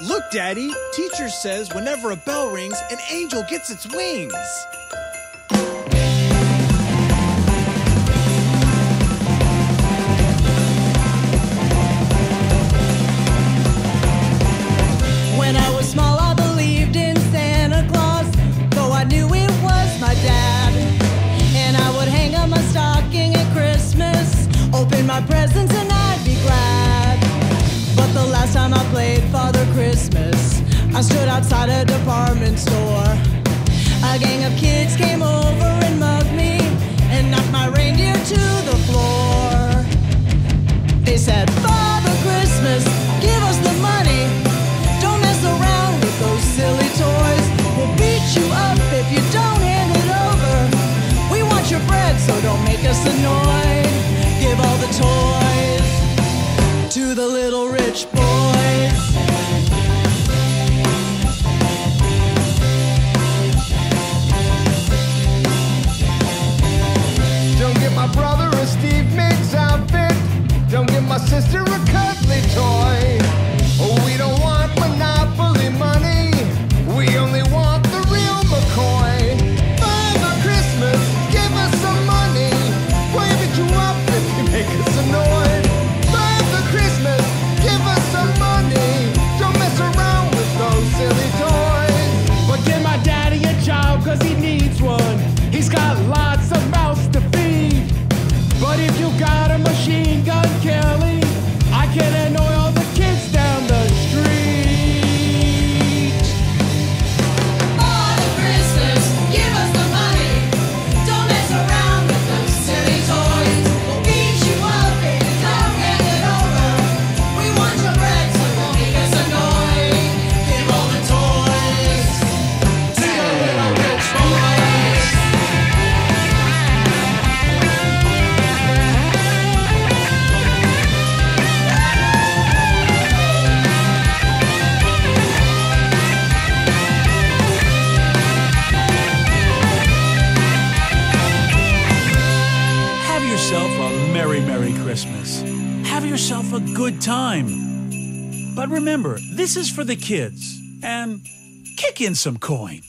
Look, Daddy, teacher says whenever a bell rings, an angel gets its wings. When I was small, I believed in Santa Claus, though I knew it was my dad. And I would hang up my stocking at Christmas, open my presents, and I stood outside a department store. A gang of kids came over and mugged me and knocked my reindeer to the floor. They said, Father Christmas, give us the money. Don't mess around with those silly toys. We'll beat you up if you don't hand it over. We want your bread, so don't make us annoyed. Give all the toys to the little rich boys. Sister a cuddly toy. Have yourself a good time. But remember, this is for the kids. And kick in some coin.